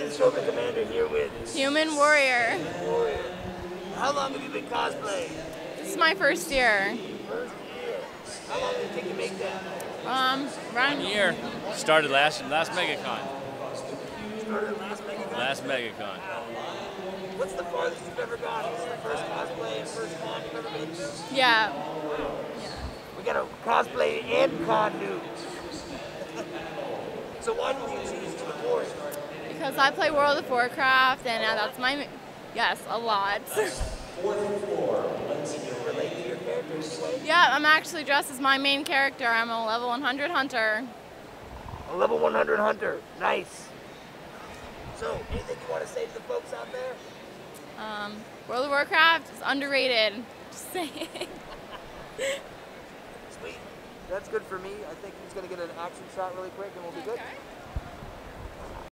Warrior. Human Warrior. How long have you been cosplaying? This is my first year. First year. How long did it take you to make that? Um, around One year. Started last last MegaCon. Started last Mega Last MegaCon. What's the farthest you've ever gone? Is the first cosplay and first con you've ever been to? Yeah. We got a cosplay and con news. so why did you choose to the Warrior? Because I play World of Warcraft, and uh, that's my yes, a lot. Can you relate to your character in any way? yeah, I'm actually dressed as my main character. I'm a level 100 hunter. A level 100 hunter. Nice. So, anything you want to say to the folks out there? Um, World of Warcraft is underrated. Just saying. Sweet. That's good for me. I think he's going to get an action shot really quick and we'll be good. Okay.